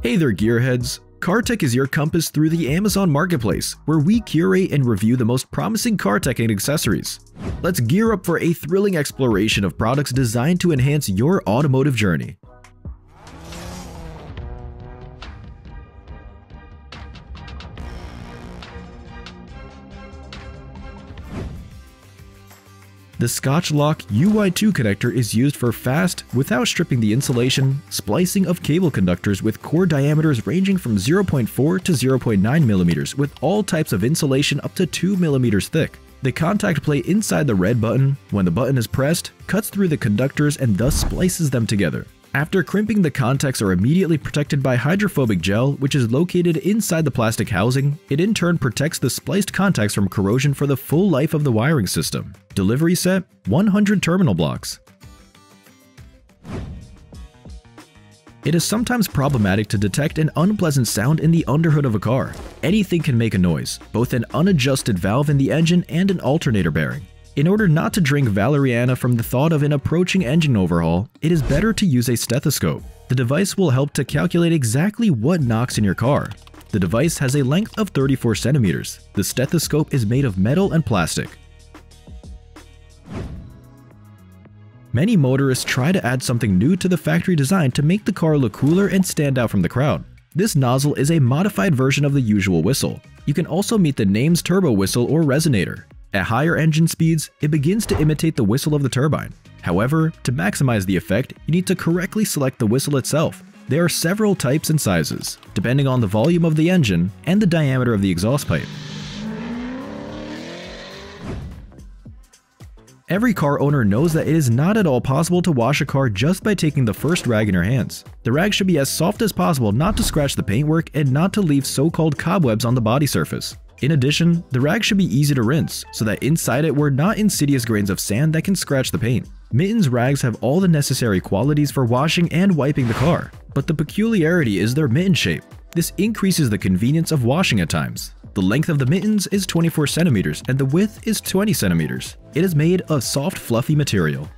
Hey there gearheads! Car Tech is your compass through the Amazon Marketplace, where we curate and review the most promising car tech and accessories. Let's gear up for a thrilling exploration of products designed to enhance your automotive journey. The Scotchlok UY2 connector is used for fast, without stripping the insulation, splicing of cable conductors with core diameters ranging from 0.4 to 0.9 mm with all types of insulation up to 2 mm thick. The contact plate inside the red button, when the button is pressed, cuts through the conductors and thus splices them together. After crimping, the contacts are immediately protected by hydrophobic gel, which is located inside the plastic housing. It in turn protects the spliced contacts from corrosion for the full life of the wiring system. Delivery set 100 terminal blocks. It is sometimes problematic to detect an unpleasant sound in the underhood of a car. Anything can make a noise, both an unadjusted valve in the engine and an alternator bearing. In order not to drink Valeriana from the thought of an approaching engine overhaul, it is better to use a stethoscope. The device will help to calculate exactly what knocks in your car. The device has a length of 34 centimeters. The stethoscope is made of metal and plastic. Many motorists try to add something new to the factory design to make the car look cooler and stand out from the crowd. This nozzle is a modified version of the usual whistle. You can also meet the name's turbo whistle or resonator. At higher engine speeds, it begins to imitate the whistle of the turbine. However, to maximize the effect, you need to correctly select the whistle itself. There are several types and sizes, depending on the volume of the engine and the diameter of the exhaust pipe. Every car owner knows that it is not at all possible to wash a car just by taking the first rag in your hands. The rag should be as soft as possible not to scratch the paintwork and not to leave so-called cobwebs on the body surface. In addition, the rag should be easy to rinse, so that inside it were not insidious grains of sand that can scratch the paint. Mittens rags have all the necessary qualities for washing and wiping the car, but the peculiarity is their mitten shape. This increases the convenience of washing at times. The length of the mittens is 24 centimeters and the width is 20 centimeters. It is made of soft fluffy material.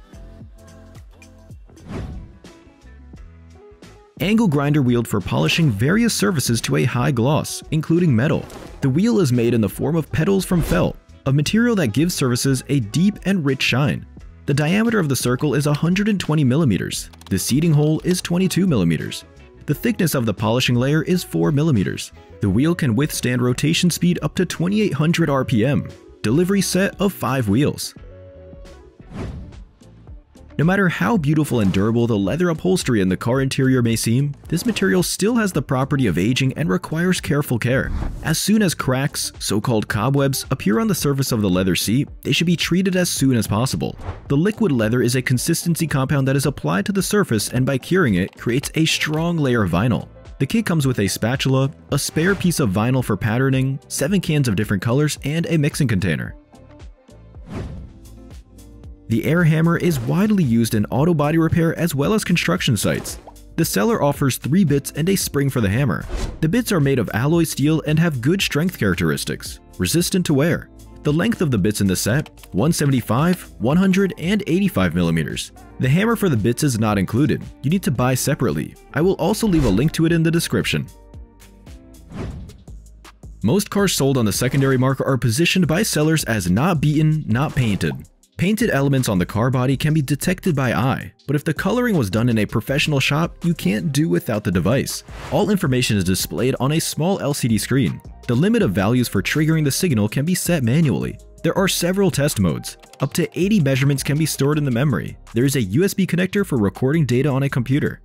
Angle grinder wheel for polishing various surfaces to a high gloss, including metal. The wheel is made in the form of petals from felt, a material that gives surfaces a deep and rich shine. The diameter of the circle is 120 millimeters. The seating hole is 22 millimeters. The thickness of the polishing layer is 4 millimeters. The wheel can withstand rotation speed up to 2800 RPM. Delivery set of 5 wheels. No matter how beautiful and durable the leather upholstery in the car interior may seem, this material still has the property of aging and requires careful care. As soon as cracks, so-called cobwebs, appear on the surface of the leather seat, they should be treated as soon as possible. The liquid leather is a consistency compound that is applied to the surface and by curing it, creates a strong layer of vinyl. The kit comes with a spatula, a spare piece of vinyl for patterning, 7 cans of different colors, and a mixing container. The air hammer is widely used in auto body repair as well as construction sites. The seller offers three bits and a spring for the hammer. The bits are made of alloy steel and have good strength characteristics, resistant to wear. The length of the bits in the set, 175, 100, and 85 millimeters. The hammer for the bits is not included, you need to buy separately. I will also leave a link to it in the description. Most cars sold on the secondary market are positioned by sellers as not beaten, not painted. Painted elements on the car body can be detected by eye, but if the coloring was done in a professional shop, you can't do without the device. All information is displayed on a small LCD screen. The limit of values for triggering the signal can be set manually. There are several test modes. Up to 80 measurements can be stored in the memory. There is a USB connector for recording data on a computer.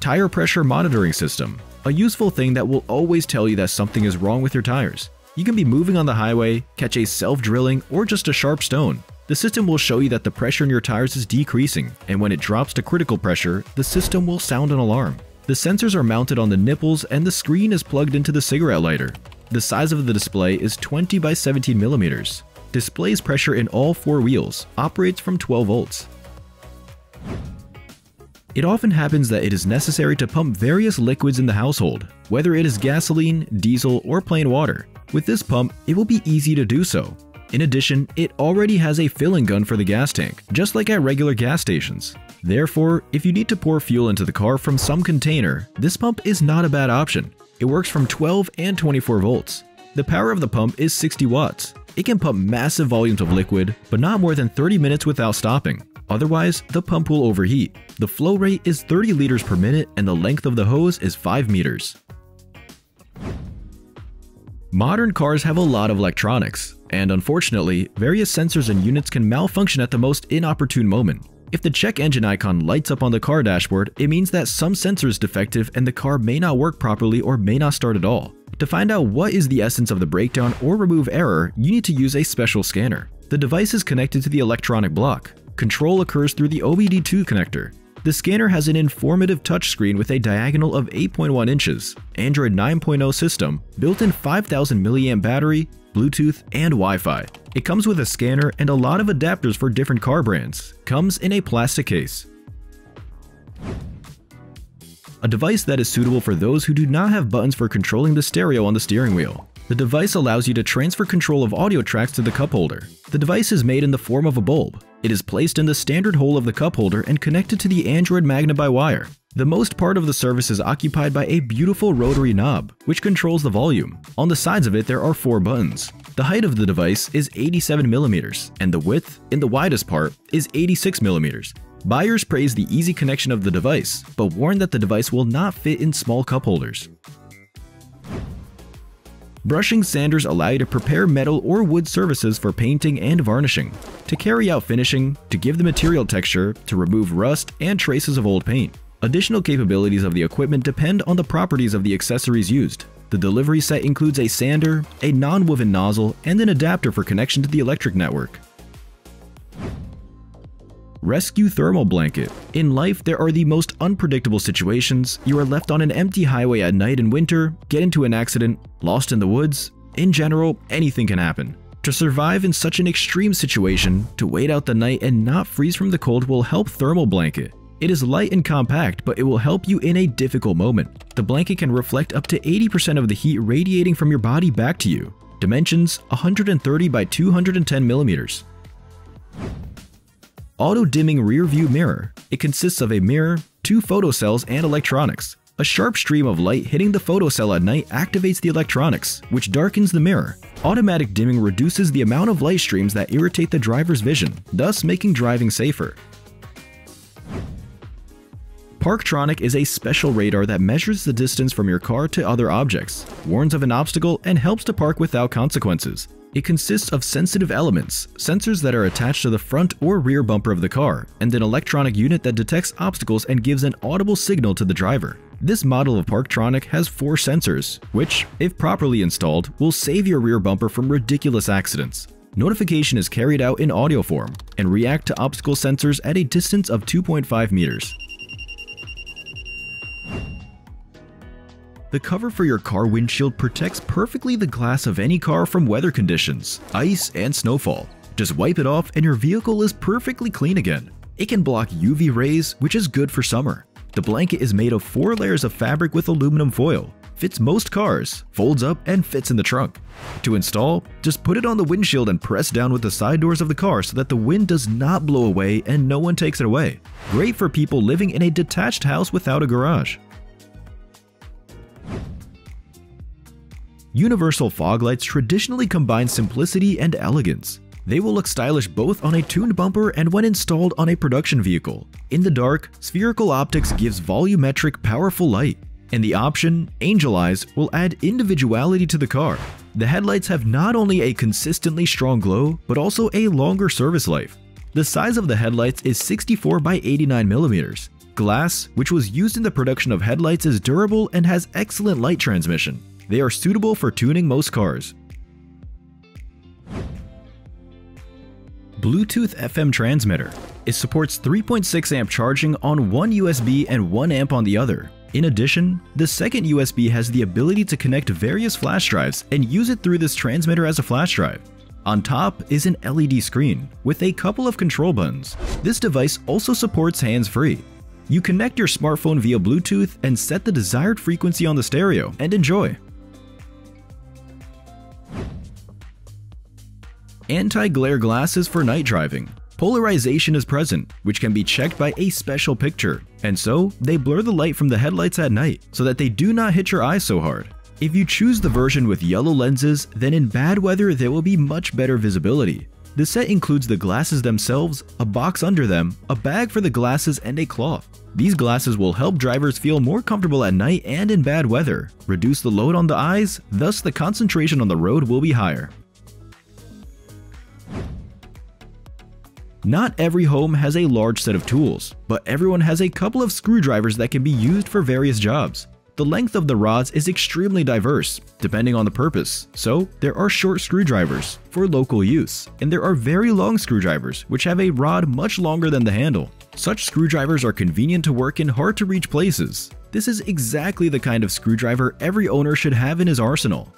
Tire pressure monitoring system. A useful thing that will always tell you that something is wrong with your tires. You can be moving on the highway, catch a self-drilling, or just a sharp stone. The system will show you that the pressure in your tires is decreasing, and when it drops to critical pressure, the system will sound an alarm. The sensors are mounted on the nipples and the screen is plugged into the cigarette lighter. The size of the display is 20 by 17 millimeters. Displays pressure in all four wheels, operates from 12 volts. It often happens that it is necessary to pump various liquids in the household, whether it is gasoline, diesel, or plain water. With this pump, it will be easy to do so. In addition, it already has a filling gun for the gas tank, just like at regular gas stations. Therefore, if you need to pour fuel into the car from some container, this pump is not a bad option. It works from 12 and 24 volts. The power of the pump is 60 watts. It can pump massive volumes of liquid, but not more than 30 minutes without stopping. Otherwise, the pump will overheat. The flow rate is 30 liters per minute and the length of the hose is 5 meters. Modern cars have a lot of electronics, and unfortunately, various sensors and units can malfunction at the most inopportune moment. If the check engine icon lights up on the car dashboard, it means that some sensor is defective and the car may not work properly or may not start at all. To find out what is the essence of the breakdown or remove error, you need to use a special scanner. The device is connected to the electronic block. Control occurs through the OBD2 connector. The scanner has an informative touchscreen with a diagonal of 8.1 inches, Android 9.0 system, built-in 5000 mAh battery, Bluetooth, and Wi-Fi. It comes with a scanner and a lot of adapters for different car brands. Comes in a plastic case. A device that is suitable for those who do not have buttons for controlling the stereo on the steering wheel. The device allows you to transfer control of audio tracks to the cup holder. The device is made in the form of a bulb. It is placed in the standard hole of the cup holder and connected to the Android Magnet by wire. The most part of the surface is occupied by a beautiful rotary knob, which controls the volume. On the sides of it there are four buttons. The height of the device is 87mm, and the width, in the widest part, is 86mm. Buyers praise the easy connection of the device, but warn that the device will not fit in small cup holders. Brushing sanders allow you to prepare metal or wood surfaces for painting and varnishing, to carry out finishing, to give the material texture, to remove rust and traces of old paint. Additional capabilities of the equipment depend on the properties of the accessories used. The delivery set includes a sander, a non-woven nozzle, and an adapter for connection to the electric network. Rescue Thermal Blanket. In life, there are the most unpredictable situations. You are left on an empty highway at night in winter, get into an accident, lost in the woods. In general, anything can happen. To survive in such an extreme situation, to wait out the night and not freeze from the cold will help Thermal Blanket. It is light and compact, but it will help you in a difficult moment. The blanket can reflect up to 80% of the heat radiating from your body back to you. Dimensions 130 by 210 millimeters. Auto-dimming rear view mirror. It consists of a mirror, two photocells, and electronics. A sharp stream of light hitting the photocell at night activates the electronics, which darkens the mirror. Automatic dimming reduces the amount of light streams that irritate the driver's vision, thus making driving safer. Parktronic is a special radar that measures the distance from your car to other objects, warns of an obstacle, and helps to park without consequences. It consists of sensitive elements, sensors that are attached to the front or rear bumper of the car, and an electronic unit that detects obstacles and gives an audible signal to the driver. This model of Parktronic has four sensors, which, if properly installed, will save your rear bumper from ridiculous accidents. Notification is carried out in audio form and react to obstacle sensors at a distance of 2.5 meters. The cover for your car windshield protects perfectly the glass of any car from weather conditions, ice, and snowfall. Just wipe it off and your vehicle is perfectly clean again. It can block UV rays, which is good for summer. The blanket is made of four layers of fabric with aluminum foil, fits most cars, folds up, and fits in the trunk. To install, just put it on the windshield and press down with the side doors of the car so that the wind does not blow away and no one takes it away. Great for people living in a detached house without a garage. Universal fog lights traditionally combine simplicity and elegance. They will look stylish both on a tuned bumper and when installed on a production vehicle. In the dark, spherical optics gives volumetric, powerful light, and the option, Angel Eyes, will add individuality to the car. The headlights have not only a consistently strong glow, but also a longer service life. The size of the headlights is 64 by 89 millimeters. Glass, which was used in the production of headlights is durable and has excellent light transmission. They are suitable for tuning most cars. Bluetooth FM transmitter. It supports 3.6 amp charging on one USB and 1 amp on the other. In addition, the second USB has the ability to connect various flash drives and use it through this transmitter as a flash drive. On top is an LED screen with a couple of control buttons. This device also supports hands-free. You connect your smartphone via Bluetooth and set the desired frequency on the stereo and enjoy. Anti-glare glasses for night driving. Polarization is present, which can be checked by a special picture, and so they blur the light from the headlights at night so that they do not hit your eyes so hard. If you choose the version with yellow lenses, then in bad weather there will be much better visibility. The set includes the glasses themselves, a box under them, a bag for the glasses, and a cloth. These glasses will help drivers feel more comfortable at night and in bad weather, reduce the load on the eyes, thus the concentration on the road will be higher. Not every home has a large set of tools, but everyone has a couple of screwdrivers that can be used for various jobs. The length of the rods is extremely diverse, depending on the purpose, so there are short screwdrivers for local use, and there are very long screwdrivers which have a rod much longer than the handle. Such screwdrivers are convenient to work in hard to reach places. This is exactly the kind of screwdriver every owner should have in his arsenal.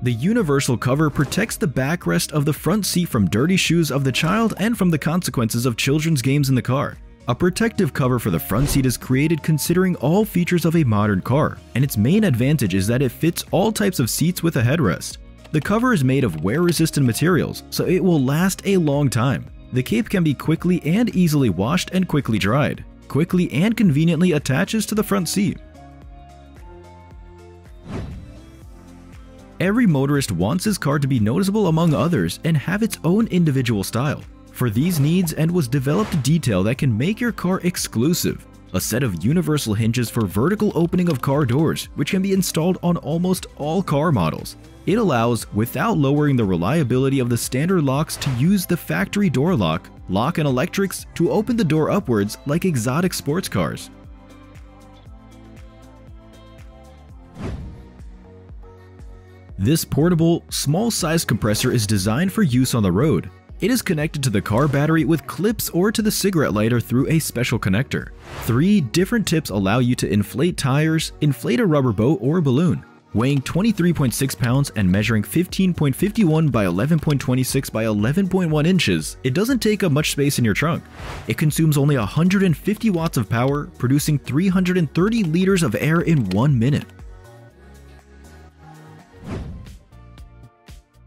The universal cover protects the backrest of the front seat from dirty shoes of the child and from the consequences of children's games in the car. A protective cover for the front seat is created considering all features of a modern car, and its main advantage is that it fits all types of seats with a headrest. The cover is made of wear-resistant materials, so it will last a long time. The cape can be quickly and easily washed and quickly dried, quickly and conveniently attaches to the front seat. Every motorist wants his car to be noticeable among others and have its own individual style for these needs and was developed a detail that can make your car exclusive. A set of universal hinges for vertical opening of car doors, which can be installed on almost all car models. It allows, without lowering the reliability of the standard locks, to use the factory door lock, lock and electrics to open the door upwards like exotic sports cars. This portable, small-sized compressor is designed for use on the road, it is connected to the car battery with clips or to the cigarette lighter through a special connector. Three different tips allow you to inflate tires, inflate a rubber boat or balloon. Weighing 23.6 pounds and measuring 15.51 by 11.26 by 11.1 inches, it doesn't take up much space in your trunk. It consumes only 150 watts of power, producing 330 liters of air in one minute.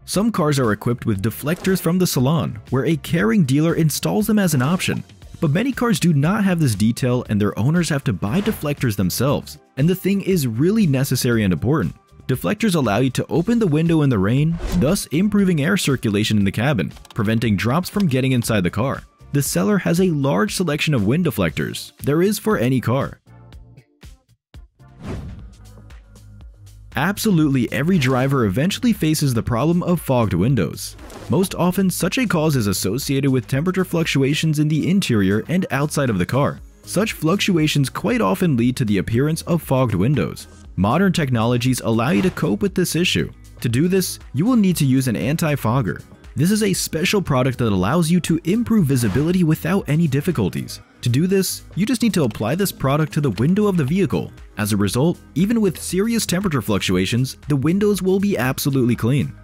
Some cars are equipped with deflectors from the salon, where a caring dealer installs them as an option. But many cars do not have this detail and their owners have to buy deflectors themselves, and the thing is really necessary and important. Deflectors allow you to open the window in the rain, thus improving air circulation in the cabin, preventing drops from getting inside the car. The seller has a large selection of wind deflectors, there is for any car. Absolutely every driver eventually faces the problem of fogged windows. Most often, such a cause is associated with temperature fluctuations in the interior and outside of the car. Such fluctuations quite often lead to the appearance of fogged windows. Modern technologies allow you to cope with this issue. To do this, you will need to use an anti-fogger. This is a special product that allows you to improve visibility without any difficulties. To do this, you just need to apply this product to the window of the vehicle. As a result, even with serious temperature fluctuations, the windows will be absolutely clean.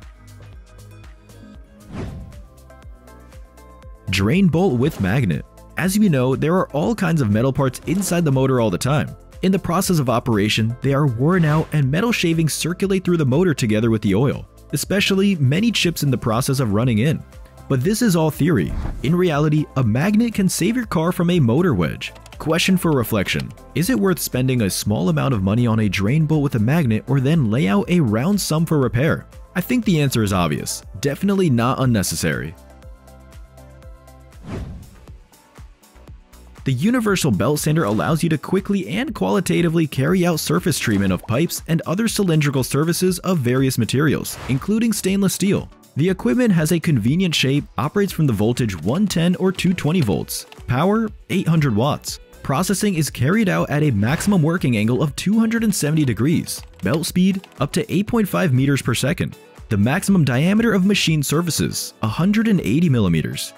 Drain bolt with magnet. As you know, there are all kinds of metal parts inside the motor all the time. In the process of operation, they are worn out and metal shavings circulate through the motor together with the oil, especially many chips in the process of running in. But this is all theory. In reality, a magnet can save your car from a motor wedge. Question for reflection. Is it worth spending a small amount of money on a drain bolt with a magnet or then lay out a round sum for repair? I think the answer is obvious. Definitely not unnecessary. The universal belt sander allows you to quickly and qualitatively carry out surface treatment of pipes and other cylindrical surfaces of various materials, including stainless steel. The equipment has a convenient shape, operates from the voltage 110 or 220 volts, power 800 watts. Processing is carried out at a maximum working angle of 270 degrees, belt speed up to 8.5 meters per second. The maximum diameter of machine surfaces 180 millimeters.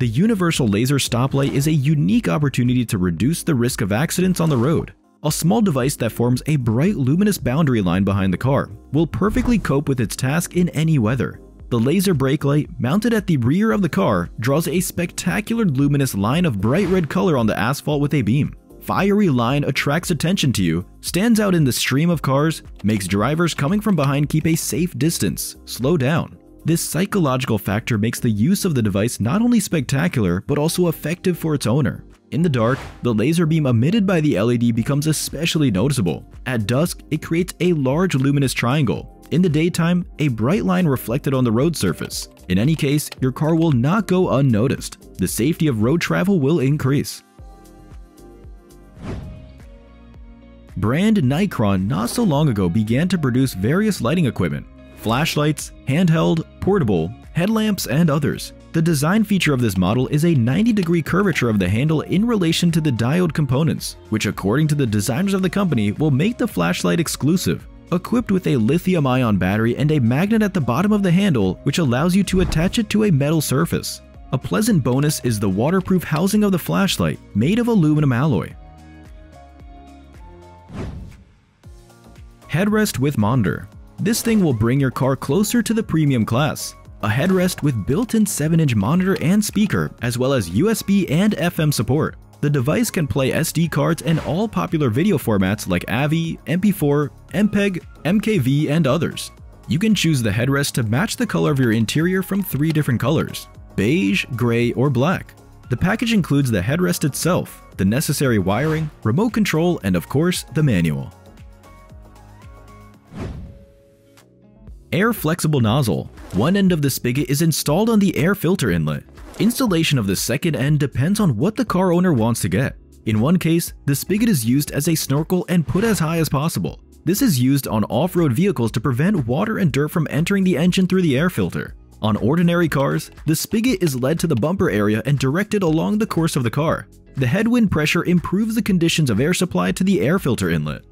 The universal laser stoplight is a unique opportunity to reduce the risk of accidents on the road. A small device that forms a bright luminous boundary line behind the car will perfectly cope with its task in any weather. The laser brake light, mounted at the rear of the car, draws a spectacular luminous line of bright red color on the asphalt with a beam. fiery line attracts attention to you, stands out in the stream of cars, makes drivers coming from behind keep a safe distance, slow down. This psychological factor makes the use of the device not only spectacular, but also effective for its owner. In the dark, the laser beam emitted by the LED becomes especially noticeable. At dusk, it creates a large luminous triangle. In the daytime, a bright line reflected on the road surface. In any case, your car will not go unnoticed. The safety of road travel will increase. Brand Nicron not so long ago began to produce various lighting equipment, flashlights, handheld, portable, headlamps, and others. The design feature of this model is a 90 degree curvature of the handle in relation to the diode components, which according to the designers of the company will make the flashlight exclusive. Equipped with a lithium-ion battery and a magnet at the bottom of the handle which allows you to attach it to a metal surface. A pleasant bonus is the waterproof housing of the flashlight, made of aluminum alloy. Headrest with monitor. This thing will bring your car closer to the premium class a headrest with built-in 7-inch monitor and speaker, as well as USB and FM support. The device can play SD cards and all popular video formats like AVI, MP4, MPEG, MKV, and others. You can choose the headrest to match the color of your interior from three different colors, beige, gray, or black. The package includes the headrest itself, the necessary wiring, remote control, and of course, the manual. Air flexible nozzle. One end of the spigot is installed on the air filter inlet. Installation of the second end depends on what the car owner wants to get. In one case, the spigot is used as a snorkel and put as high as possible. This is used on off-road vehicles to prevent water and dirt from entering the engine through the air filter. On ordinary cars, the spigot is led to the bumper area and directed along the course of the car. The headwind pressure improves the conditions of air supply to the air filter inlet.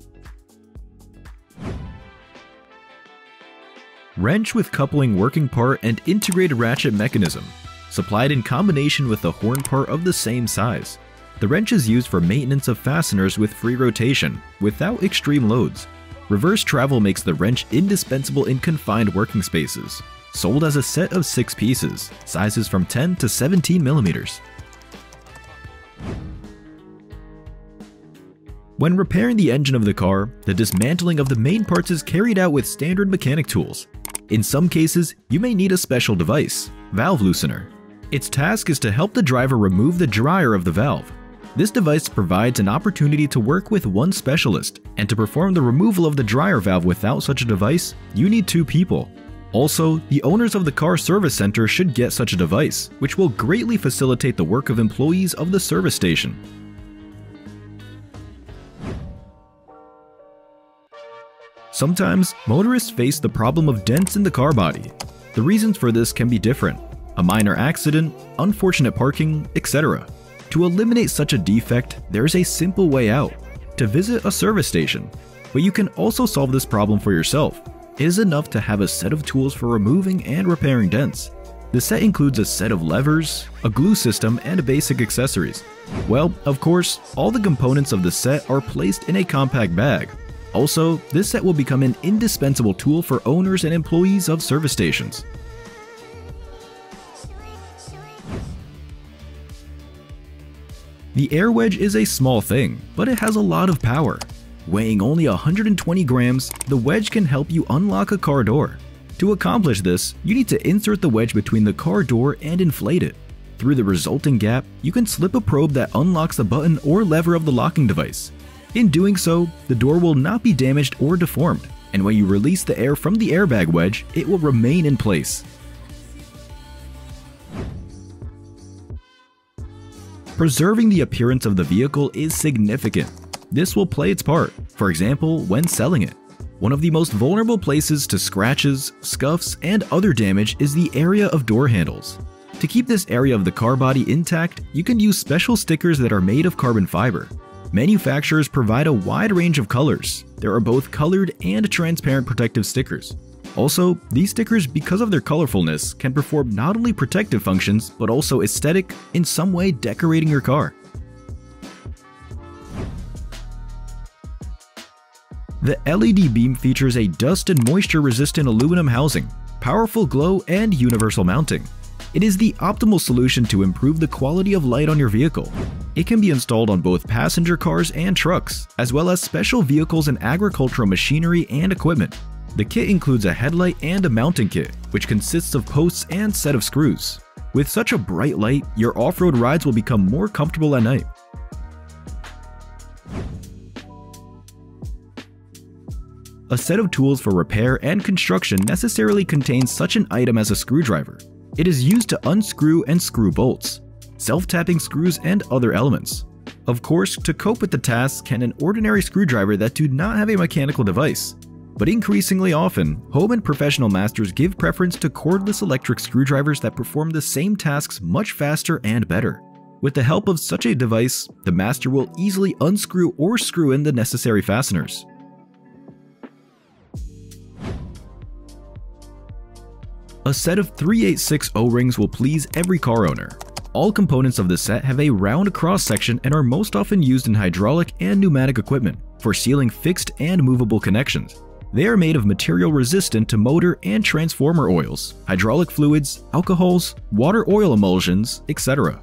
Wrench with coupling working part and integrated ratchet mechanism, supplied in combination with the horn part of the same size. The wrench is used for maintenance of fasteners with free rotation, without extreme loads. Reverse travel makes the wrench indispensable in confined working spaces. Sold as a set of 6 pieces, sizes from 10 to 17 millimeters. When repairing the engine of the car, the dismantling of the main parts is carried out with standard mechanic tools, in some cases, you may need a special device, valve loosener. Its task is to help the driver remove the dryer of the valve. This device provides an opportunity to work with one specialist, and to perform the removal of the dryer valve without such a device, you need two people. Also, the owners of the car service center should get such a device, which will greatly facilitate the work of employees of the service station. Sometimes, motorists face the problem of dents in the car body. The reasons for this can be different. A minor accident, unfortunate parking, etc. To eliminate such a defect, there is a simple way out. To visit a service station. But you can also solve this problem for yourself. It is enough to have a set of tools for removing and repairing dents. The set includes a set of levers, a glue system, and basic accessories. Well, of course, all the components of the set are placed in a compact bag, also, this set will become an indispensable tool for owners and employees of service stations. The air wedge is a small thing, but it has a lot of power. Weighing only 120 grams, the wedge can help you unlock a car door. To accomplish this, you need to insert the wedge between the car door and inflate it. Through the resulting gap, you can slip a probe that unlocks the button or lever of the locking device. In doing so, the door will not be damaged or deformed, and when you release the air from the airbag wedge, it will remain in place. Preserving the appearance of the vehicle is significant. This will play its part, for example, when selling it. One of the most vulnerable places to scratches, scuffs, and other damage is the area of door handles. To keep this area of the car body intact, you can use special stickers that are made of carbon fiber. Manufacturers provide a wide range of colors. There are both colored and transparent protective stickers. Also, these stickers, because of their colorfulness, can perform not only protective functions, but also aesthetic, in some way decorating your car. The LED beam features a dust and moisture resistant aluminum housing, powerful glow, and universal mounting. It is the optimal solution to improve the quality of light on your vehicle. It can be installed on both passenger cars and trucks, as well as special vehicles and agricultural machinery and equipment. The kit includes a headlight and a mounting kit, which consists of posts and set of screws. With such a bright light, your off-road rides will become more comfortable at night. A set of tools for repair and construction necessarily contains such an item as a screwdriver. It is used to unscrew and screw bolts, self-tapping screws and other elements. Of course, to cope with the task can an ordinary screwdriver that do not have a mechanical device. But increasingly often, home and professional masters give preference to cordless electric screwdrivers that perform the same tasks much faster and better. With the help of such a device, the master will easily unscrew or screw in the necessary fasteners. A set of 386 O-rings will please every car owner. All components of the set have a round cross-section and are most often used in hydraulic and pneumatic equipment for sealing fixed and movable connections. They are made of material resistant to motor and transformer oils, hydraulic fluids, alcohols, water oil emulsions, etc.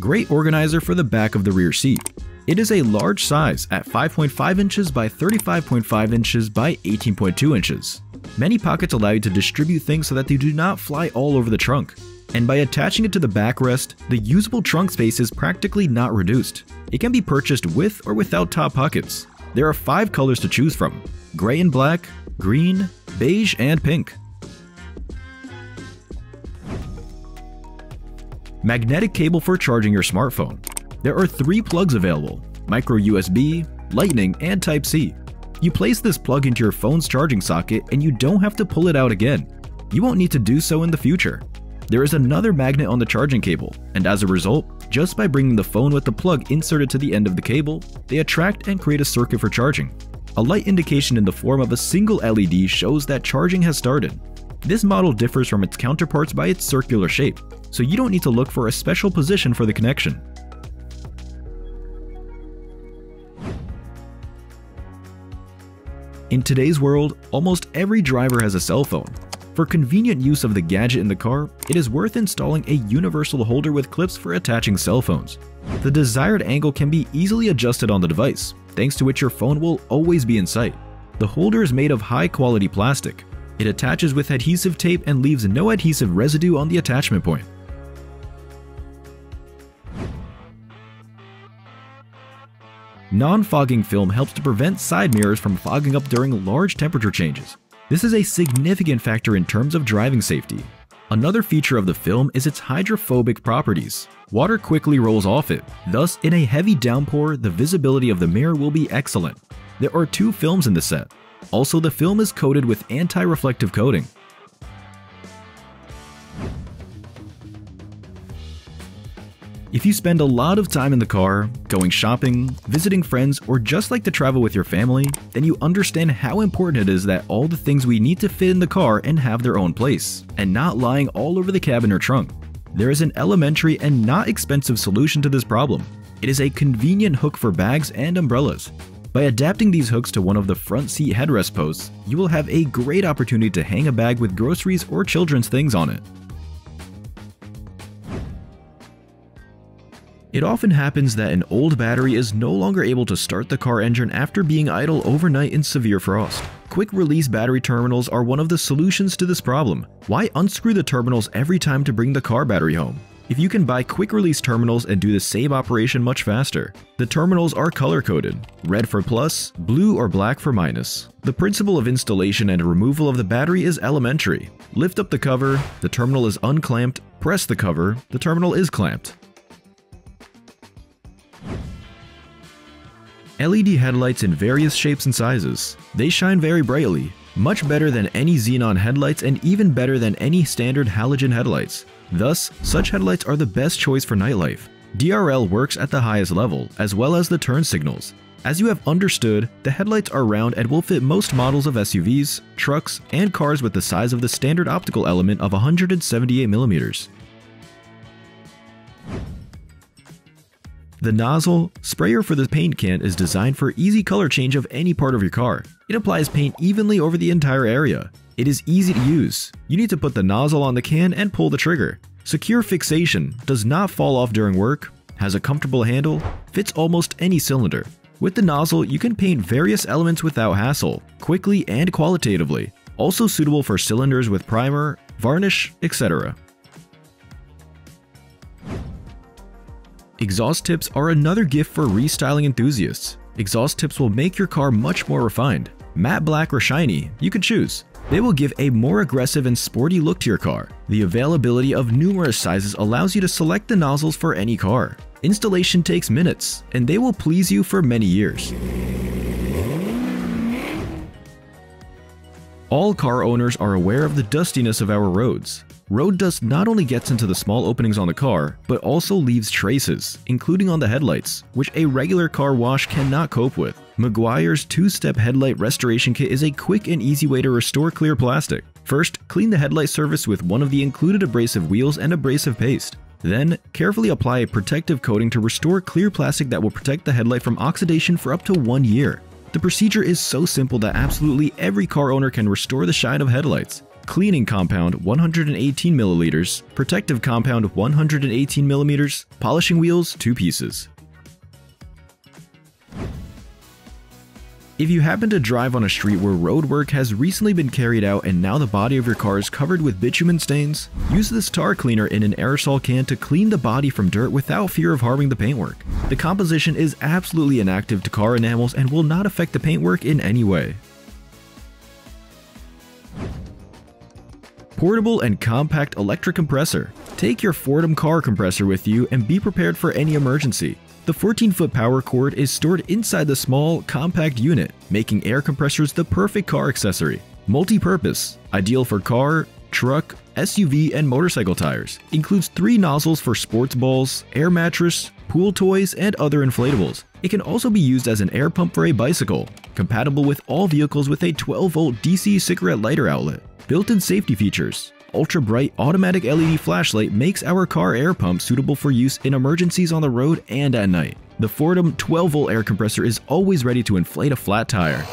Great organizer for the back of the rear seat. It is a large size at 5.5 inches by 35.5 inches by 18.2 inches. Many pockets allow you to distribute things so that they do not fly all over the trunk. And by attaching it to the backrest, the usable trunk space is practically not reduced. It can be purchased with or without top pockets. There are five colors to choose from, gray and black, green, beige, and pink. Magnetic cable for charging your smartphone. There are three plugs available, micro USB, lightning, and Type-C. You place this plug into your phone's charging socket and you don't have to pull it out again. You won't need to do so in the future. There is another magnet on the charging cable, and as a result, just by bringing the phone with the plug inserted to the end of the cable, they attract and create a circuit for charging. A light indication in the form of a single LED shows that charging has started. This model differs from its counterparts by its circular shape, so you don't need to look for a special position for the connection. In today's world, almost every driver has a cell phone. For convenient use of the gadget in the car, it is worth installing a universal holder with clips for attaching cell phones. The desired angle can be easily adjusted on the device, thanks to which your phone will always be in sight. The holder is made of high quality plastic. It attaches with adhesive tape and leaves no adhesive residue on the attachment point. Non-fogging film helps to prevent side mirrors from fogging up during large temperature changes. This is a significant factor in terms of driving safety. Another feature of the film is its hydrophobic properties. Water quickly rolls off it, thus in a heavy downpour the visibility of the mirror will be excellent. There are two films in the set. Also the film is coated with anti-reflective coating. If you spend a lot of time in the car, going shopping, visiting friends, or just like to travel with your family, then you understand how important it is that all the things we need to fit in the car and have their own place, and not lying all over the cabin or trunk. There is an elementary and not expensive solution to this problem. It is a convenient hook for bags and umbrellas. By adapting these hooks to one of the front seat headrest posts, you will have a great opportunity to hang a bag with groceries or children's things on it. It often happens that an old battery is no longer able to start the car engine after being idle overnight in severe frost. Quick release battery terminals are one of the solutions to this problem. Why unscrew the terminals every time to bring the car battery home? If you can buy quick release terminals and do the same operation much faster. The terminals are color coded, red for plus, blue or black for minus. The principle of installation and removal of the battery is elementary. Lift up the cover, the terminal is unclamped, press the cover, the terminal is clamped. LED headlights in various shapes and sizes. They shine very brightly, much better than any xenon headlights and even better than any standard halogen headlights. Thus, such headlights are the best choice for nightlife. DRL works at the highest level, as well as the turn signals. As you have understood, the headlights are round and will fit most models of SUVs, trucks, and cars with the size of the standard optical element of 178mm. The nozzle, sprayer for the paint can is designed for easy color change of any part of your car. It applies paint evenly over the entire area. It is easy to use. You need to put the nozzle on the can and pull the trigger. Secure fixation, does not fall off during work, has a comfortable handle, fits almost any cylinder. With the nozzle, you can paint various elements without hassle, quickly and qualitatively. Also suitable for cylinders with primer, varnish, etc. Exhaust tips are another gift for restyling enthusiasts. Exhaust tips will make your car much more refined. Matte black or shiny, you can choose. They will give a more aggressive and sporty look to your car. The availability of numerous sizes allows you to select the nozzles for any car. Installation takes minutes, and they will please you for many years. All car owners are aware of the dustiness of our roads. Road dust not only gets into the small openings on the car, but also leaves traces, including on the headlights, which a regular car wash cannot cope with. Meguiar's two-step headlight restoration kit is a quick and easy way to restore clear plastic. First, clean the headlight surface with one of the included abrasive wheels and abrasive paste. Then, carefully apply a protective coating to restore clear plastic that will protect the headlight from oxidation for up to one year. The procedure is so simple that absolutely every car owner can restore the shine of headlights. Cleaning compound 118 milliliters, protective compound 118 millimeters, polishing wheels 2 pieces. If you happen to drive on a street where road work has recently been carried out and now the body of your car is covered with bitumen stains, use this tar cleaner in an aerosol can to clean the body from dirt without fear of harming the paintwork. The composition is absolutely inactive to car enamels and will not affect the paintwork in any way. Portable and compact electric compressor. Take your Fordham car compressor with you and be prepared for any emergency. The 14-foot power cord is stored inside the small, compact unit, making air compressors the perfect car accessory. Multi-purpose, ideal for car, truck, SUV, and motorcycle tires. Includes three nozzles for sports balls, air mattress, pool toys, and other inflatables. It can also be used as an air pump for a bicycle, compatible with all vehicles with a 12-volt DC cigarette lighter outlet. Built-in safety features, ultra bright automatic LED flashlight makes our car air pump suitable for use in emergencies on the road and at night. The Fordham 12 volt air compressor is always ready to inflate a flat tire.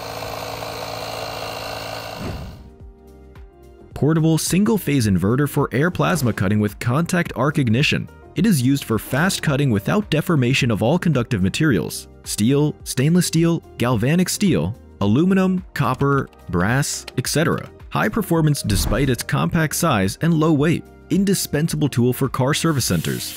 Portable single-phase inverter for air plasma cutting with contact arc ignition. It is used for fast cutting without deformation of all conductive materials, steel, stainless steel, galvanic steel, aluminum, copper, brass, etc. High performance despite its compact size and low weight. Indispensable tool for car service centers.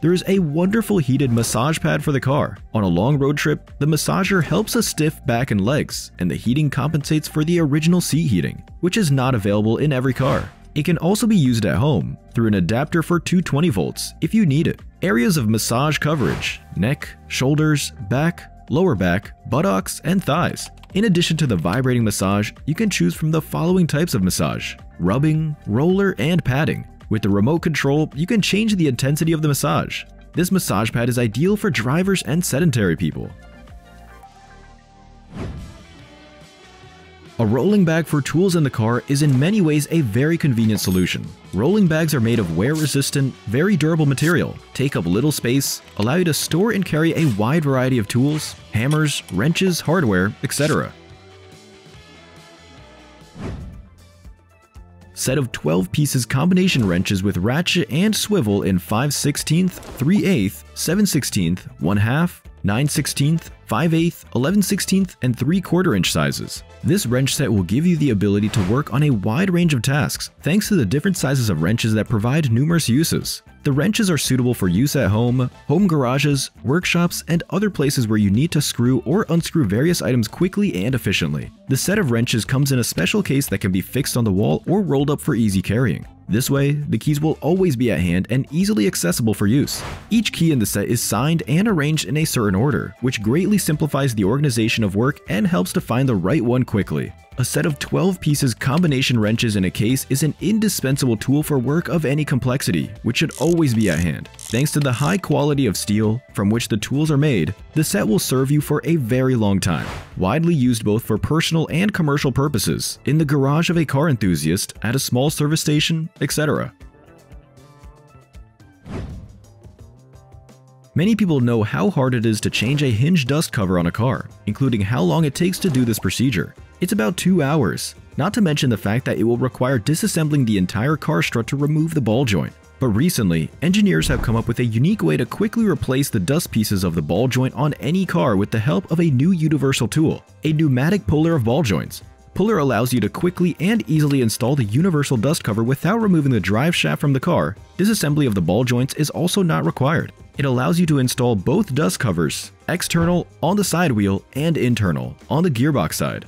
There is a wonderful heated massage pad for the car. On a long road trip, the massager helps a stiff back and legs, and the heating compensates for the original seat heating, which is not available in every car. It can also be used at home through an adapter for 220 volts if you need it. Areas of massage coverage, neck, shoulders, back, lower back, buttocks, and thighs. In addition to the vibrating massage, you can choose from the following types of massage rubbing, roller, and padding. With the remote control, you can change the intensity of the massage. This massage pad is ideal for drivers and sedentary people. A rolling bag for tools in the car is in many ways a very convenient solution. Rolling bags are made of wear-resistant, very durable material, take up little space, allow you to store and carry a wide variety of tools, hammers, wrenches, hardware, etc. Set of 12 pieces combination wrenches with ratchet and swivel in 5 16th, 3 8th, 7 16th, 1 half, 9 16th, 5 8th, 11 16th, and 3 quarter inch sizes. This wrench set will give you the ability to work on a wide range of tasks thanks to the different sizes of wrenches that provide numerous uses. The wrenches are suitable for use at home, home garages, workshops, and other places where you need to screw or unscrew various items quickly and efficiently. The set of wrenches comes in a special case that can be fixed on the wall or rolled up for easy carrying. This way, the keys will always be at hand and easily accessible for use. Each key in the set is signed and arranged in a certain order, which greatly simplifies the organization of work and helps to find the right one quickly. A set of 12 pieces combination wrenches in a case is an indispensable tool for work of any complexity, which should always be at hand. Thanks to the high quality of steel from which the tools are made, the set will serve you for a very long time. Widely used both for personal and commercial purposes, in the garage of a car enthusiast, at a small service station, etc. Many people know how hard it is to change a hinge dust cover on a car, including how long it takes to do this procedure. It's about 2 hours, not to mention the fact that it will require disassembling the entire car strut to remove the ball joint. But recently, engineers have come up with a unique way to quickly replace the dust pieces of the ball joint on any car with the help of a new universal tool, a pneumatic puller of ball joints. Puller allows you to quickly and easily install the universal dust cover without removing the drive shaft from the car. Disassembly of the ball joints is also not required. It allows you to install both dust covers, external on the side wheel and internal on the gearbox side.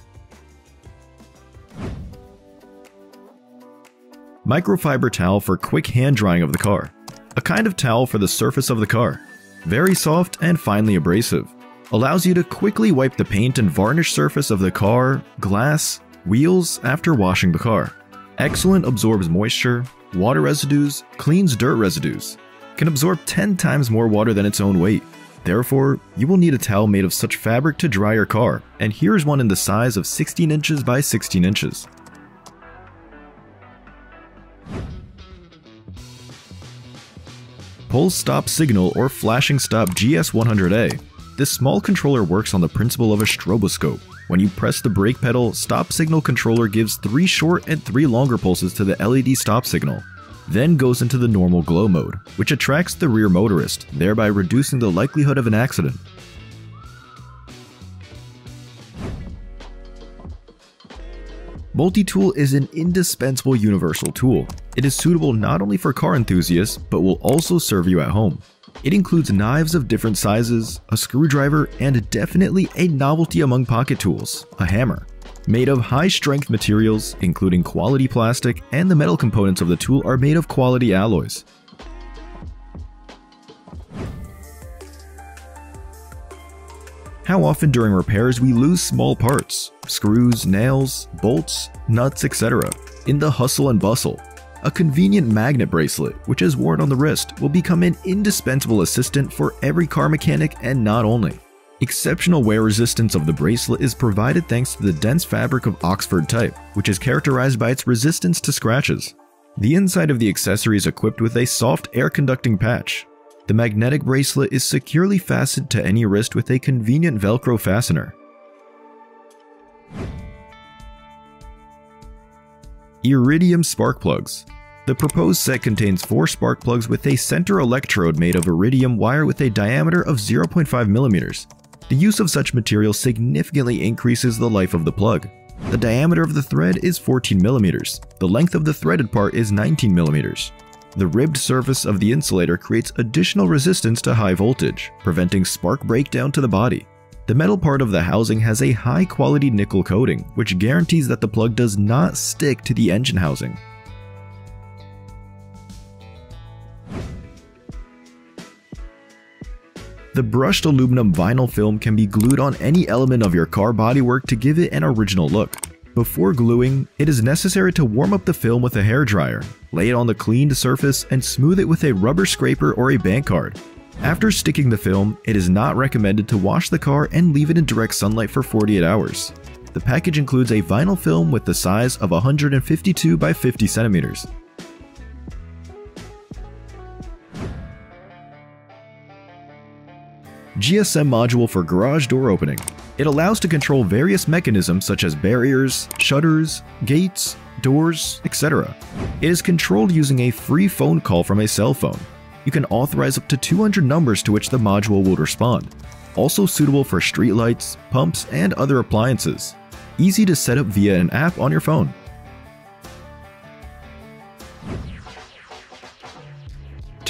Microfiber towel for quick hand drying of the car. A kind of towel for the surface of the car. Very soft and finely abrasive. Allows you to quickly wipe the paint and varnish surface of the car, glass, wheels after washing the car. Excellent absorbs moisture, water residues, cleans dirt residues. Can absorb 10 times more water than its own weight. Therefore, you will need a towel made of such fabric to dry your car, and here's one in the size of 16 inches by 16 inches. Pulse Stop Signal or Flashing Stop GS100A. This small controller works on the principle of a stroboscope. When you press the brake pedal, stop signal controller gives 3 short and 3 longer pulses to the LED stop signal, then goes into the normal glow mode, which attracts the rear motorist, thereby reducing the likelihood of an accident. Multi-tool is an indispensable universal tool. It is suitable not only for car enthusiasts, but will also serve you at home. It includes knives of different sizes, a screwdriver, and definitely a novelty among pocket tools, a hammer. Made of high-strength materials, including quality plastic, and the metal components of the tool are made of quality alloys. How often during repairs we lose small parts, screws, nails, bolts, nuts, etc. In the hustle and bustle, a convenient magnet bracelet, which is worn on the wrist, will become an indispensable assistant for every car mechanic and not only. Exceptional wear resistance of the bracelet is provided thanks to the dense fabric of Oxford type, which is characterized by its resistance to scratches. The inside of the accessory is equipped with a soft air conducting patch, the magnetic bracelet is securely fastened to any wrist with a convenient velcro fastener. Iridium spark plugs. The proposed set contains four spark plugs with a center electrode made of iridium wire with a diameter of 0.5 millimeters. The use of such material significantly increases the life of the plug. The diameter of the thread is 14 millimeters. The length of the threaded part is 19 millimeters. The ribbed surface of the insulator creates additional resistance to high voltage, preventing spark breakdown to the body. The metal part of the housing has a high quality nickel coating, which guarantees that the plug does not stick to the engine housing. The brushed aluminum vinyl film can be glued on any element of your car bodywork to give it an original look. Before gluing, it is necessary to warm up the film with a hair dryer, lay it on the cleaned surface, and smooth it with a rubber scraper or a bank card. After sticking the film, it is not recommended to wash the car and leave it in direct sunlight for 48 hours. The package includes a vinyl film with the size of 152 by 50 centimeters. GSM module for garage door opening. It allows to control various mechanisms such as barriers, shutters, gates, doors, etc. It is controlled using a free phone call from a cell phone. You can authorize up to 200 numbers to which the module will respond. Also suitable for streetlights, pumps, and other appliances. Easy to set up via an app on your phone.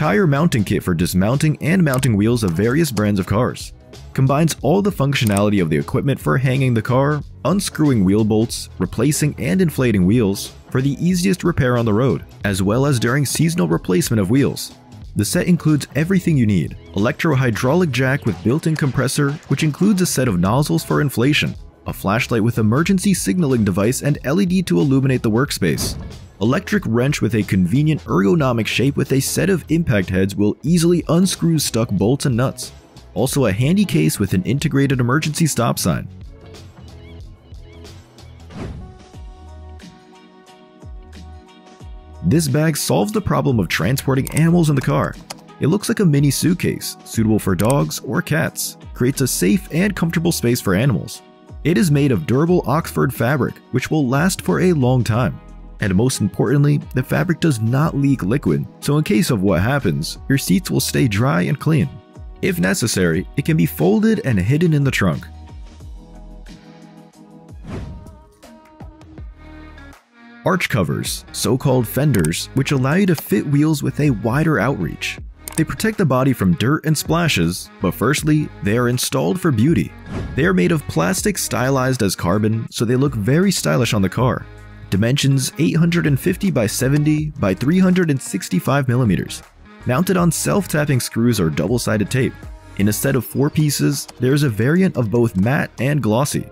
Tire mounting kit for dismounting and mounting wheels of various brands of cars combines all the functionality of the equipment for hanging the car, unscrewing wheel bolts, replacing and inflating wheels for the easiest repair on the road, as well as during seasonal replacement of wheels. The set includes everything you need, electro-hydraulic jack with built-in compressor, which includes a set of nozzles for inflation, a flashlight with emergency signaling device and LED to illuminate the workspace. Electric wrench with a convenient ergonomic shape with a set of impact heads will easily unscrew stuck bolts and nuts also a handy case with an integrated emergency stop sign. This bag solves the problem of transporting animals in the car. It looks like a mini suitcase, suitable for dogs or cats, creates a safe and comfortable space for animals. It is made of durable Oxford fabric, which will last for a long time. And most importantly, the fabric does not leak liquid, so in case of what happens, your seats will stay dry and clean. If necessary, it can be folded and hidden in the trunk. Arch covers, so-called fenders, which allow you to fit wheels with a wider outreach. They protect the body from dirt and splashes, but firstly, they are installed for beauty. They are made of plastic stylized as carbon, so they look very stylish on the car. Dimensions 850 by 70 by 365 millimeters. Mounted on self-tapping screws or double-sided tape. In a set of four pieces, there is a variant of both matte and glossy.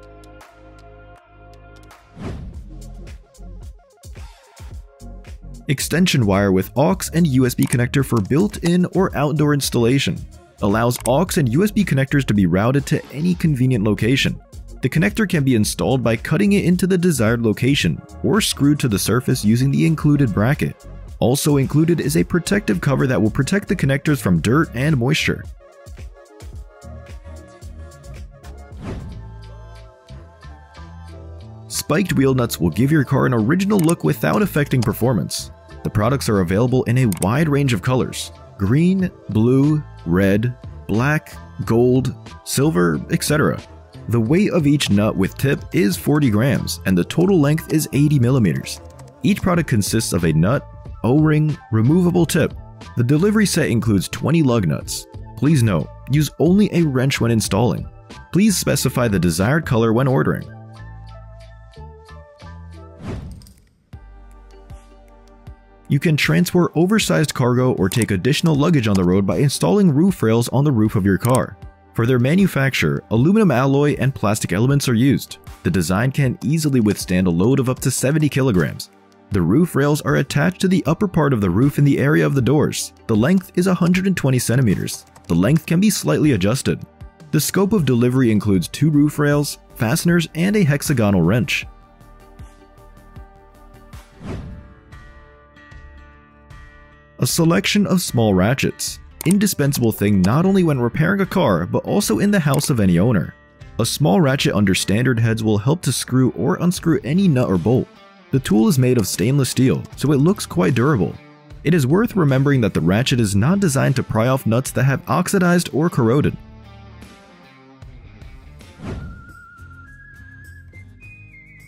Extension wire with aux and USB connector for built-in or outdoor installation. Allows aux and USB connectors to be routed to any convenient location. The connector can be installed by cutting it into the desired location, or screwed to the surface using the included bracket. Also included is a protective cover that will protect the connectors from dirt and moisture. Spiked wheel nuts will give your car an original look without affecting performance. The products are available in a wide range of colors green, blue, red, black, gold, silver, etc. The weight of each nut with tip is 40 grams and the total length is 80 millimeters. Each product consists of a nut, O-ring, removable tip. The delivery set includes 20 lug nuts. Please note, use only a wrench when installing. Please specify the desired color when ordering. You can transport oversized cargo or take additional luggage on the road by installing roof rails on the roof of your car. For their manufacture, aluminum alloy and plastic elements are used. The design can easily withstand a load of up to 70 kilograms. The roof rails are attached to the upper part of the roof in the area of the doors. The length is 120 centimeters. The length can be slightly adjusted. The scope of delivery includes two roof rails, fasteners, and a hexagonal wrench. A selection of small ratchets. Indispensable thing not only when repairing a car, but also in the house of any owner. A small ratchet under standard heads will help to screw or unscrew any nut or bolt. The tool is made of stainless steel, so it looks quite durable. It is worth remembering that the ratchet is not designed to pry off nuts that have oxidized or corroded.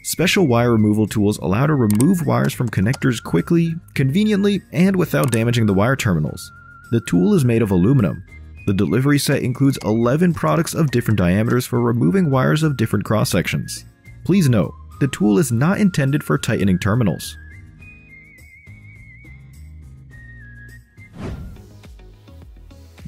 Special wire removal tools allow to remove wires from connectors quickly, conveniently, and without damaging the wire terminals. The tool is made of aluminum. The delivery set includes 11 products of different diameters for removing wires of different cross sections. Please note, the tool is not intended for tightening terminals.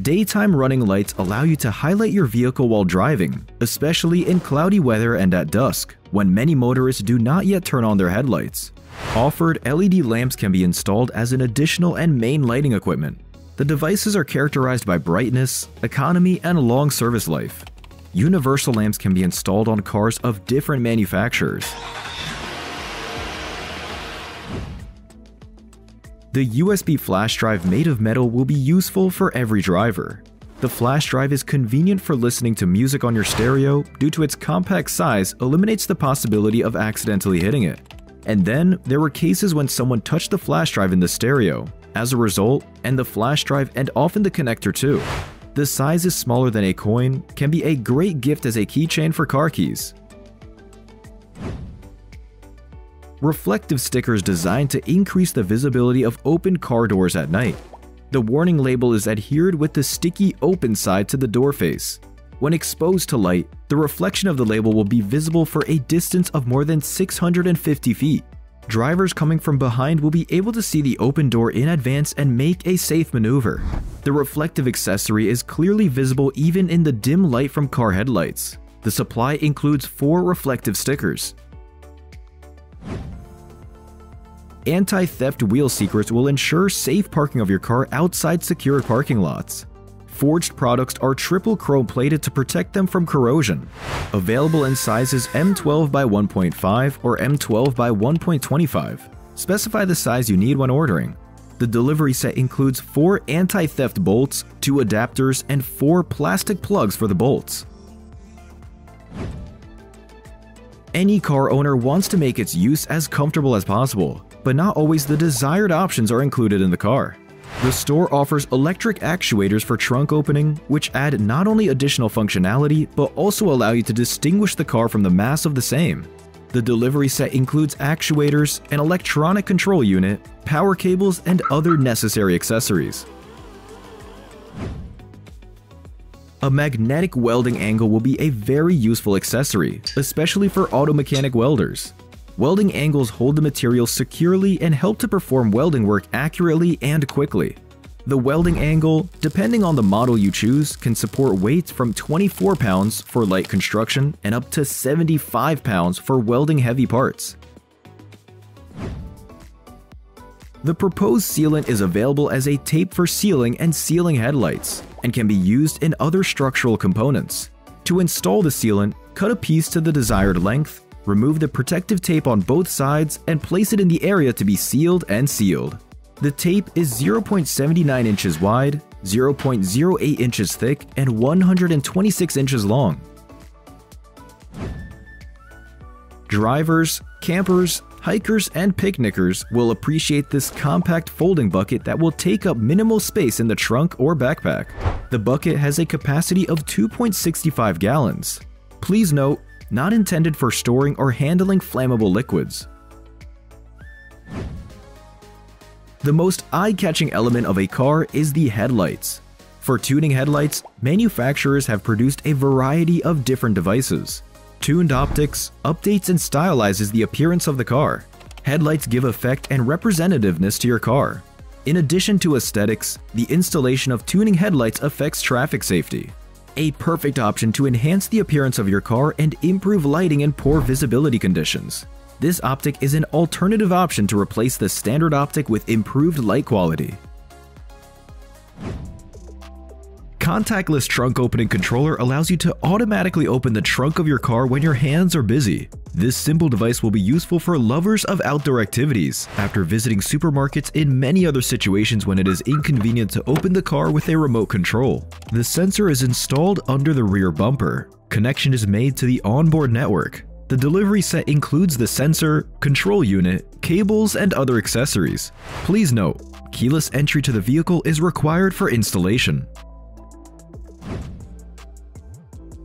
Daytime running lights allow you to highlight your vehicle while driving, especially in cloudy weather and at dusk, when many motorists do not yet turn on their headlights. Offered LED lamps can be installed as an additional and main lighting equipment. The devices are characterized by brightness, economy, and long service life. Universal lamps can be installed on cars of different manufacturers. The USB flash drive made of metal will be useful for every driver. The flash drive is convenient for listening to music on your stereo due to its compact size eliminates the possibility of accidentally hitting it. And then, there were cases when someone touched the flash drive in the stereo. As a result, and the flash drive and often the connector too. The size is smaller than a coin, can be a great gift as a keychain for car keys. reflective stickers designed to increase the visibility of open car doors at night. The warning label is adhered with the sticky open side to the door face. When exposed to light, the reflection of the label will be visible for a distance of more than 650 feet. Drivers coming from behind will be able to see the open door in advance and make a safe maneuver. The reflective accessory is clearly visible even in the dim light from car headlights. The supply includes four reflective stickers, Anti-theft wheel secrets will ensure safe parking of your car outside secured parking lots. Forged products are triple chrome plated to protect them from corrosion. Available in sizes M12 by 1.5 or M12 by 1.25. Specify the size you need when ordering. The delivery set includes 4 anti-theft bolts, 2 adapters, and 4 plastic plugs for the bolts. Any car owner wants to make its use as comfortable as possible, but not always the desired options are included in the car. The store offers electric actuators for trunk opening, which add not only additional functionality, but also allow you to distinguish the car from the mass of the same. The delivery set includes actuators, an electronic control unit, power cables, and other necessary accessories. A magnetic welding angle will be a very useful accessory, especially for auto mechanic welders. Welding angles hold the material securely and help to perform welding work accurately and quickly. The welding angle, depending on the model you choose, can support weights from 24 pounds for light construction and up to 75 pounds for welding heavy parts. The proposed sealant is available as a tape for sealing and sealing headlights, and can be used in other structural components. To install the sealant, cut a piece to the desired length, remove the protective tape on both sides, and place it in the area to be sealed and sealed. The tape is 0.79 inches wide, 0.08 inches thick, and 126 inches long. Drivers, campers, hikers, and picnickers will appreciate this compact folding bucket that will take up minimal space in the trunk or backpack. The bucket has a capacity of 2.65 gallons. Please note, not intended for storing or handling flammable liquids. The most eye-catching element of a car is the headlights. For tuning headlights, manufacturers have produced a variety of different devices. Tuned optics updates and stylizes the appearance of the car. Headlights give effect and representativeness to your car. In addition to aesthetics, the installation of tuning headlights affects traffic safety. A perfect option to enhance the appearance of your car and improve lighting in poor visibility conditions. This optic is an alternative option to replace the standard optic with improved light quality. Contactless trunk opening controller allows you to automatically open the trunk of your car when your hands are busy. This simple device will be useful for lovers of outdoor activities after visiting supermarkets in many other situations when it is inconvenient to open the car with a remote control. The sensor is installed under the rear bumper. Connection is made to the onboard network. The delivery set includes the sensor, control unit, cables, and other accessories. Please note, keyless entry to the vehicle is required for installation.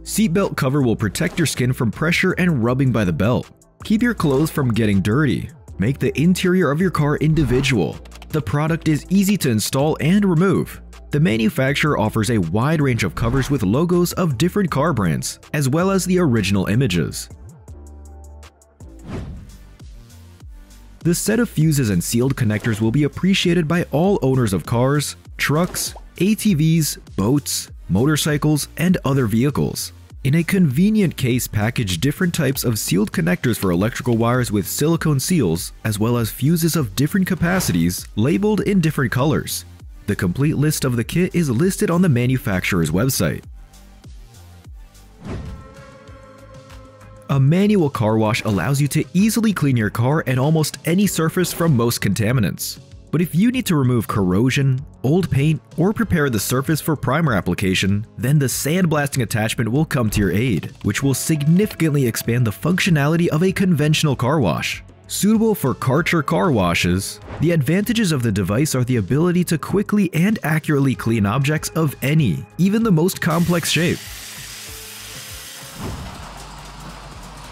Seatbelt cover will protect your skin from pressure and rubbing by the belt. Keep your clothes from getting dirty. Make the interior of your car individual. The product is easy to install and remove. The manufacturer offers a wide range of covers with logos of different car brands, as well as the original images. The set of fuses and sealed connectors will be appreciated by all owners of cars, trucks, ATVs, boats, motorcycles, and other vehicles. In a convenient case package different types of sealed connectors for electrical wires with silicone seals, as well as fuses of different capacities, labeled in different colors. The complete list of the kit is listed on the manufacturer's website. A manual car wash allows you to easily clean your car and almost any surface from most contaminants. But if you need to remove corrosion, old paint, or prepare the surface for primer application, then the sandblasting attachment will come to your aid, which will significantly expand the functionality of a conventional car wash. Suitable for Karcher car washes, the advantages of the device are the ability to quickly and accurately clean objects of any, even the most complex shape.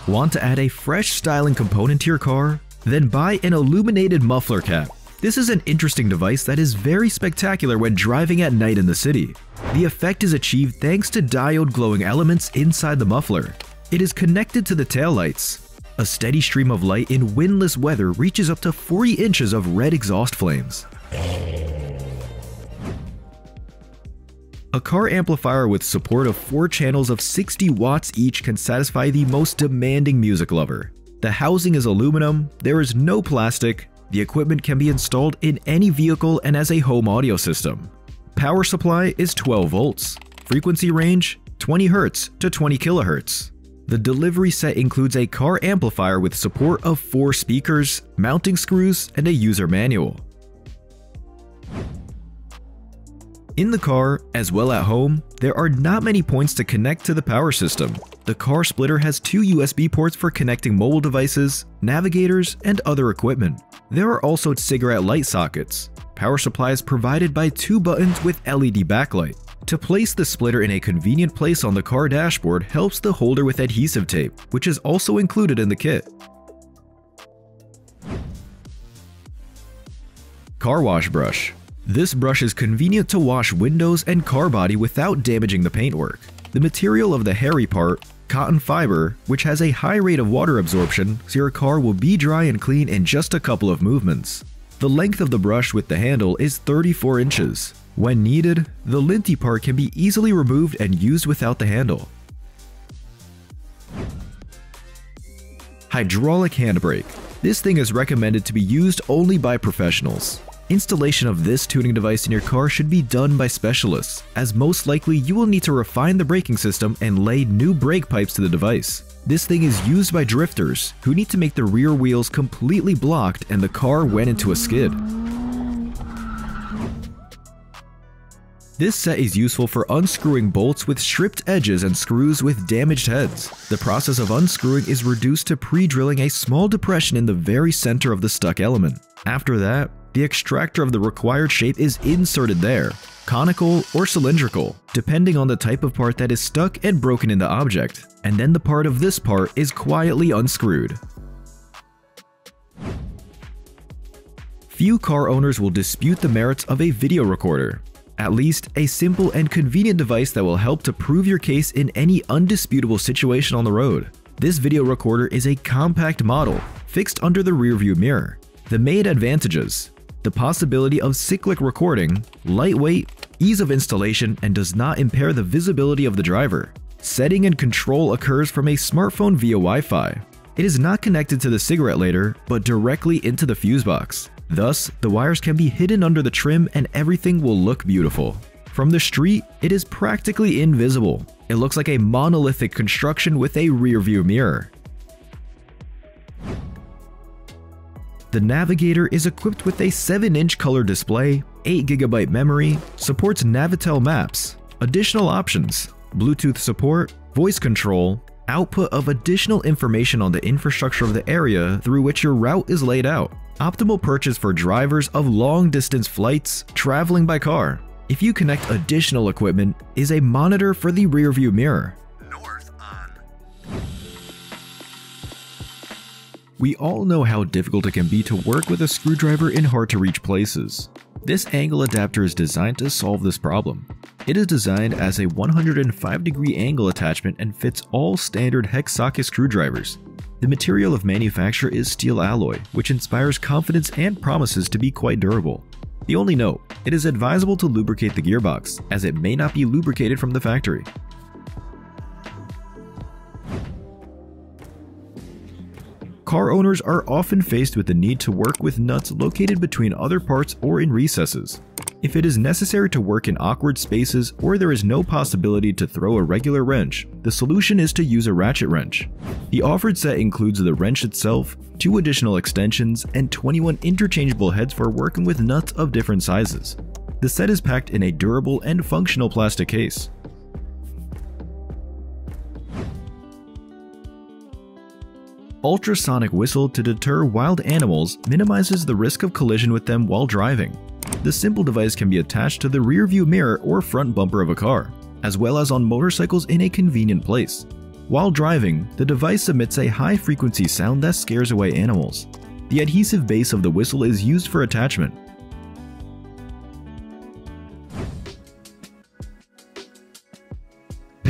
Want to add a fresh styling component to your car? Then buy an illuminated muffler cap. This is an interesting device that is very spectacular when driving at night in the city. The effect is achieved thanks to diode glowing elements inside the muffler. It is connected to the taillights. A steady stream of light in windless weather reaches up to 40 inches of red exhaust flames. A car amplifier with support of 4 channels of 60 watts each can satisfy the most demanding music lover. The housing is aluminum, there is no plastic, the equipment can be installed in any vehicle and as a home audio system. Power supply is 12 volts. Frequency range 20 Hz to 20 kHz. The delivery set includes a car amplifier with support of 4 speakers, mounting screws, and a user manual. In the car, as well at home, there are not many points to connect to the power system. The car splitter has two USB ports for connecting mobile devices, navigators, and other equipment. There are also cigarette light sockets. Power supply is provided by two buttons with LED backlight. To place the splitter in a convenient place on the car dashboard helps the holder with adhesive tape, which is also included in the kit. Car Wash Brush This brush is convenient to wash windows and car body without damaging the paintwork. The material of the hairy part, cotton fiber, which has a high rate of water absorption, so your car will be dry and clean in just a couple of movements. The length of the brush with the handle is 34 inches. When needed, the linty part can be easily removed and used without the handle. Hydraulic handbrake. This thing is recommended to be used only by professionals. Installation of this tuning device in your car should be done by specialists, as most likely you will need to refine the braking system and lay new brake pipes to the device. This thing is used by drifters who need to make the rear wheels completely blocked and the car went into a skid. This set is useful for unscrewing bolts with stripped edges and screws with damaged heads. The process of unscrewing is reduced to pre-drilling a small depression in the very center of the stuck element. After that, the extractor of the required shape is inserted there, conical or cylindrical, depending on the type of part that is stuck and broken in the object, and then the part of this part is quietly unscrewed. Few car owners will dispute the merits of a video recorder, at least, a simple and convenient device that will help to prove your case in any undisputable situation on the road. This video recorder is a compact model, fixed under the rearview mirror. The main advantages the possibility of cyclic recording, lightweight, ease of installation, and does not impair the visibility of the driver. Setting and control occurs from a smartphone via Wi-Fi. It is not connected to the cigarette lighter, but directly into the fuse box. Thus, the wires can be hidden under the trim and everything will look beautiful. From the street, it is practically invisible. It looks like a monolithic construction with a rear view mirror. The Navigator is equipped with a 7-inch color display, 8GB memory, supports Navitel maps, additional options, Bluetooth support, voice control, output of additional information on the infrastructure of the area through which your route is laid out, Optimal purchase for drivers of long distance flights traveling by car. If you connect additional equipment, is a monitor for the rearview mirror. We all know how difficult it can be to work with a screwdriver in hard to reach places. This angle adapter is designed to solve this problem. It is designed as a 105 degree angle attachment and fits all standard hex socket screwdrivers. The material of manufacture is steel alloy, which inspires confidence and promises to be quite durable. The only note, it is advisable to lubricate the gearbox, as it may not be lubricated from the factory. Car owners are often faced with the need to work with nuts located between other parts or in recesses. If it is necessary to work in awkward spaces or there is no possibility to throw a regular wrench, the solution is to use a ratchet wrench. The offered set includes the wrench itself, two additional extensions, and 21 interchangeable heads for working with nuts of different sizes. The set is packed in a durable and functional plastic case. Ultrasonic whistle to deter wild animals minimizes the risk of collision with them while driving. The simple device can be attached to the rear view mirror or front bumper of a car, as well as on motorcycles in a convenient place. While driving, the device emits a high-frequency sound that scares away animals. The adhesive base of the whistle is used for attachment.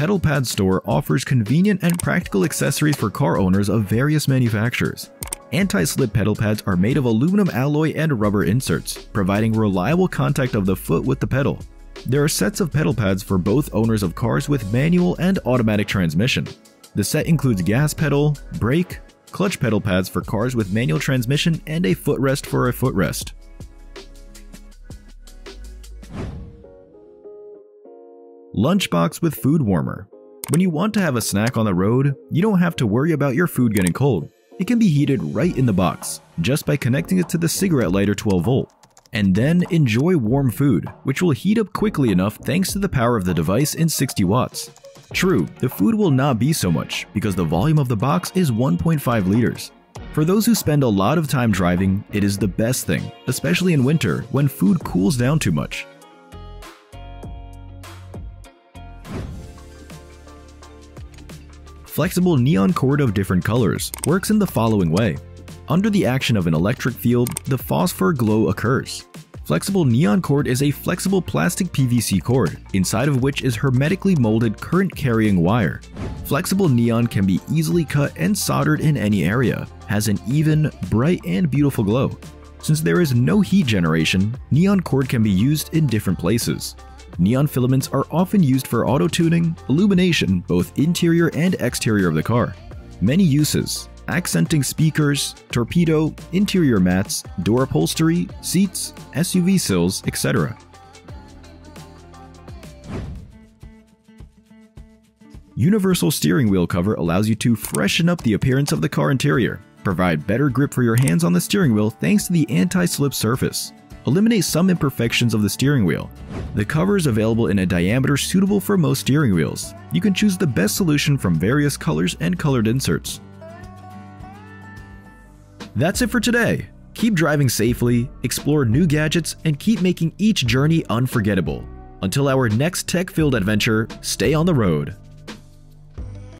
Pedal Pad Store offers convenient and practical accessories for car owners of various manufacturers. Anti-slip pedal pads are made of aluminum alloy and rubber inserts, providing reliable contact of the foot with the pedal. There are sets of pedal pads for both owners of cars with manual and automatic transmission. The set includes gas pedal, brake, clutch pedal pads for cars with manual transmission, and a footrest for a footrest. Lunchbox with food warmer. When you want to have a snack on the road, you don't have to worry about your food getting cold. It can be heated right in the box, just by connecting it to the cigarette lighter 12 volt. and then enjoy warm food, which will heat up quickly enough thanks to the power of the device in 60 watts. True, the food will not be so much because the volume of the box is 1.5 liters. For those who spend a lot of time driving, it is the best thing, especially in winter when food cools down too much. Flexible neon cord of different colors works in the following way. Under the action of an electric field, the phosphor glow occurs. Flexible neon cord is a flexible plastic PVC cord, inside of which is hermetically molded current-carrying wire. Flexible neon can be easily cut and soldered in any area, has an even, bright, and beautiful glow. Since there is no heat generation, neon cord can be used in different places. Neon filaments are often used for auto tuning, illumination, both interior and exterior of the car. Many uses, accenting speakers, torpedo, interior mats, door upholstery, seats, SUV sills, etc. Universal steering wheel cover allows you to freshen up the appearance of the car interior, provide better grip for your hands on the steering wheel thanks to the anti-slip surface, eliminate some imperfections of the steering wheel. The cover is available in a diameter suitable for most steering wheels. You can choose the best solution from various colors and colored inserts. That's it for today. Keep driving safely, explore new gadgets, and keep making each journey unforgettable. Until our next tech-filled adventure, stay on the road.